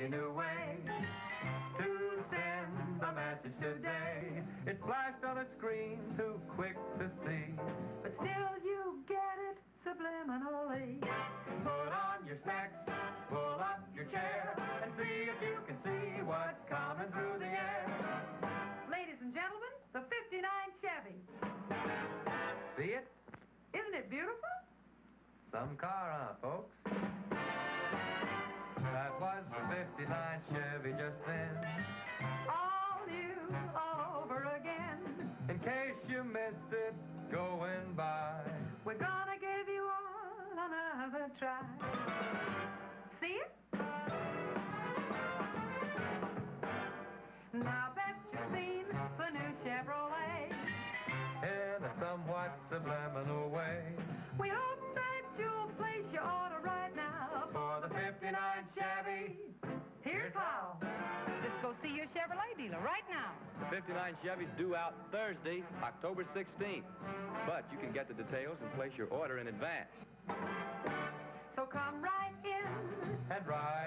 crazy new way to send a message today. It's flashed on a screen too quick to see. But still you get it subliminally. Put on your specs, pull up your chair, and see if you can see what's coming through the air. Ladies and gentlemen, the 59 Chevy. See it? Isn't it beautiful? Some car, huh, folks? 59 Chevy just then. All all over again. In case you missed it going by. We're gonna give you all another try. See it? Now bet you've seen the new Chevrolet. In a somewhat subliminal right now. The 59 Chevy's due out Thursday, October 16th. But you can get the details and place your order in advance. So come right in. And ride.